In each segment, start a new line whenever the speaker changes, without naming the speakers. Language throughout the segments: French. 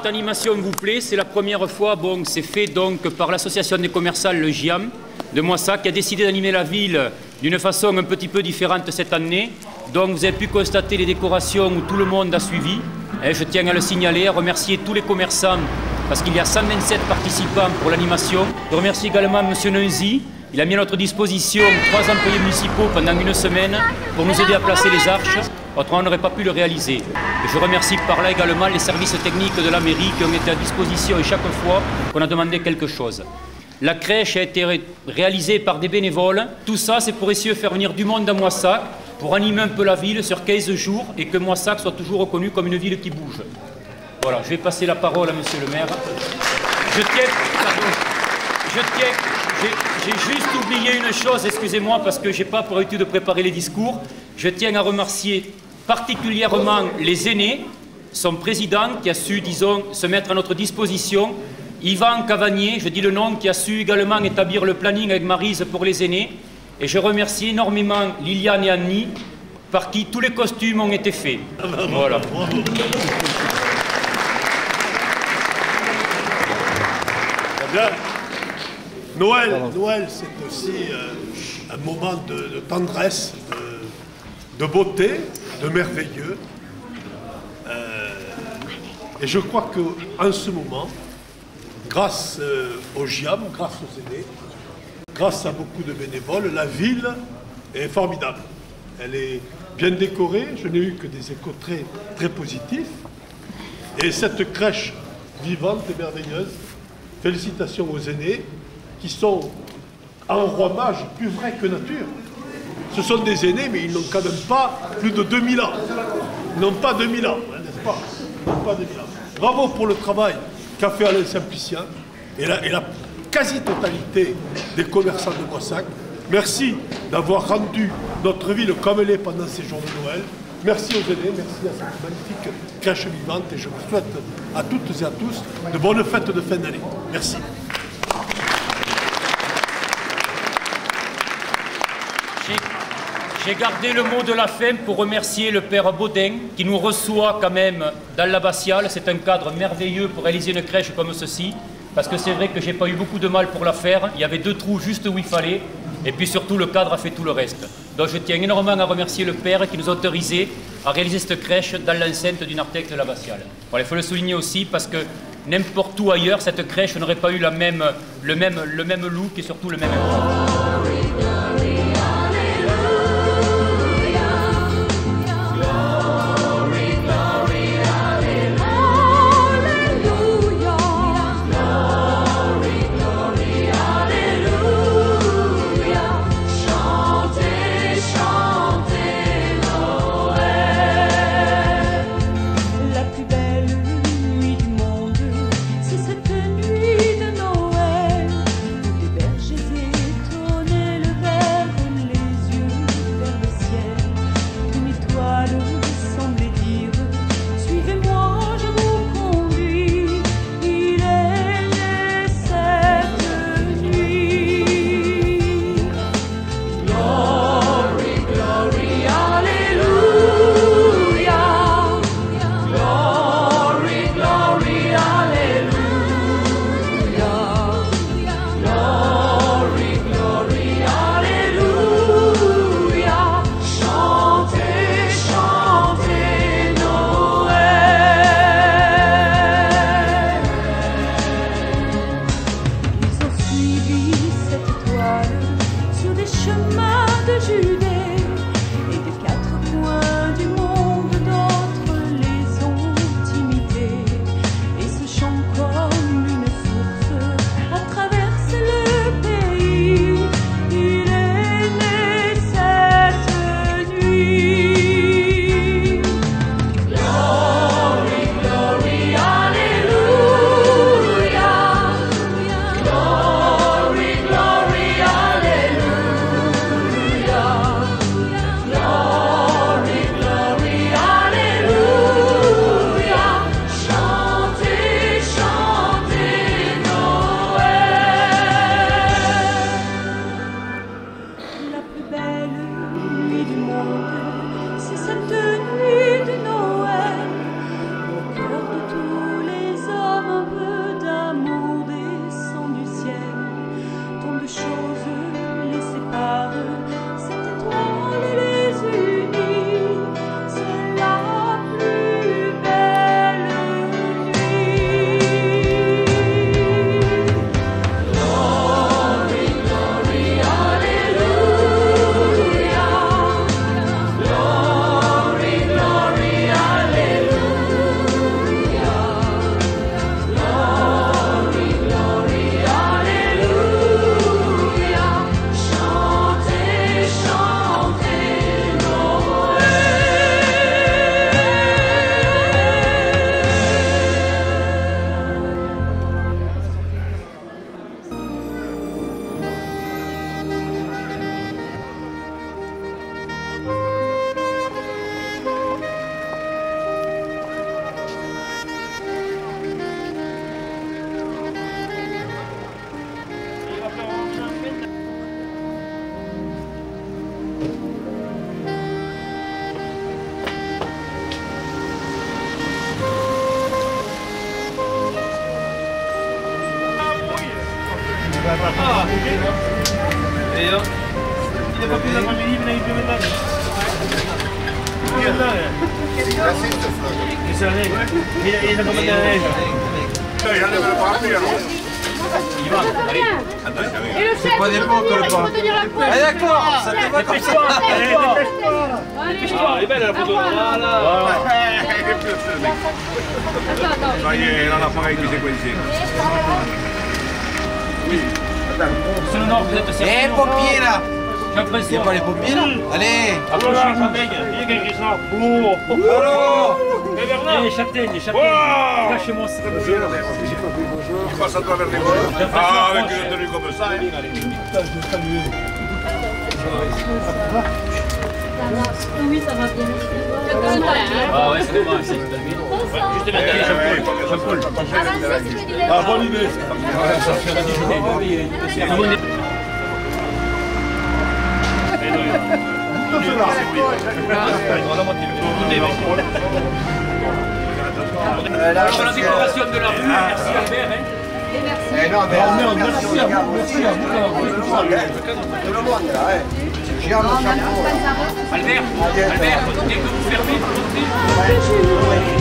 cette animation vous plaît. C'est la première fois, bon, c'est fait donc par l'association des commerçants, le GIAM, de Moissac, qui a décidé d'animer la ville d'une façon un petit peu différente cette année. Donc vous avez pu constater les décorations où tout le monde a suivi. Et je tiens à le signaler, à remercier tous les commerçants parce qu'il y a 127 participants pour l'animation. Je remercie également M. Neuzy. Il a mis à notre disposition trois employés municipaux pendant une semaine pour nous aider à placer les arches. Autrement, on n'aurait pas pu le réaliser. Je remercie par là également les services techniques de la mairie qui ont été à disposition chaque fois qu'on a demandé quelque chose. La crèche a été réalisée par des bénévoles. Tout ça, c'est pour essayer de faire venir du monde à Moissac, pour animer un peu la ville sur 15 jours et que Moissac soit toujours reconnu comme une ville qui bouge. Voilà, je vais passer la parole à Monsieur le maire. Je tiens, je tiens, j'ai juste oublié une chose, excusez-moi, parce que je n'ai pas pour habitude de préparer les discours. Je tiens à remercier particulièrement les aînés, son président qui a su, disons, se mettre à notre disposition, Yvan Cavanier, je dis le nom, qui a su également établir le planning avec Marise pour les aînés. Et je remercie énormément Liliane et Annie, par qui tous les costumes ont été faits. Voilà.
Noël, Noël c'est aussi euh, un moment de, tendresse, de, beauté, de merveilleux. Euh, et je crois qu'en ce moment, grâce euh, au GIAM, grâce aux aînés, grâce à beaucoup de bénévoles, la ville est formidable. Elle est bien décorée, je n'ai eu que des échos très, très positifs. Et cette crèche vivante et merveilleuse Félicitations aux aînés qui sont en roi mage plus vrai que nature. Ce sont des aînés, mais ils n'ont quand même pas plus de 2000 ans. Ils n'ont pas 2000 ans, hein, n'est-ce pas? Pas 2000 ans. Bravo pour le travail qu'a fait Alain Simplicien et la, quasi-totalité des commerçants de Boissac. Merci d'avoir rendu notre ville comme elle est pendant ces jours de Noël. Merci aux aînés, merci à cette magnifique crèche vivante et je vous souhaite à toutes et à tous de bonnes fêtes de fin d'année. Merci.
J'ai gardé le mot de la fin pour remercier le père Baudin qui nous reçoit quand même dans l'abbatiale. C'est un cadre merveilleux pour réaliser une crèche comme ceci. Parce que c'est vrai que j'ai pas eu beaucoup de mal pour la faire. Il y avait deux trous juste où il fallait. Et puis surtout, le cadre a fait tout le reste. Donc je tiens énormément à remercier le père qui nous a autorisé à réaliser cette crèche dans l'enceinte d'une artère de l'abbatiale. Il faut le souligner aussi parce que n'importe où ailleurs, cette crèche n'aurait pas eu le, même, le même look et surtout le même
Et le chef,
pas
il
des
faut
pompes,
tenir-
le
il faut
pompe.
tenir la pointe.
Ah, d'accord, ça te. va comme ça.
Allez,
Elle est belle la photo. Voilà.
Attends, attends.
Ça y est, elle en a pareil qui s'est
C'est le nord, vous êtes
Eh,
sérieux
pompiers là Il y a pas les pompiers là Allez
Voilà, Châtaigne. Il y a qui sort. Oh. Et Bernard.
Eh, Châtaigne, Châtaigne.
Wow.
Cachez-mon ça.
Il passe à travers les voies. Ah, avec une tenue comme ça.
Oui, ça va bien.
Ah ouais, c'est dommage. c'est.
Juste.
Ah, bonne idée.
La décoration de la rue, merci Albert.
Eh non,
merci à vous, merci à vous.
Tout le monde là, chapeau.
Albert, Albert, dès que vous fermez, vous montez.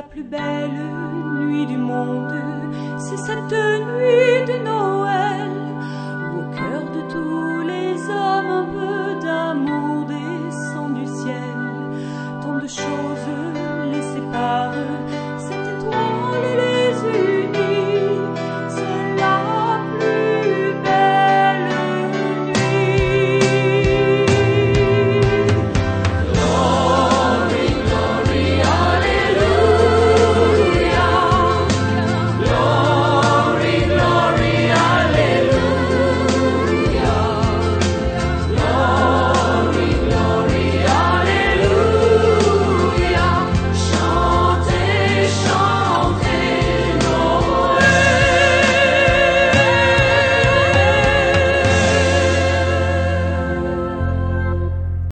La plus belle nuit du monde, c'est cette nuit de Noël.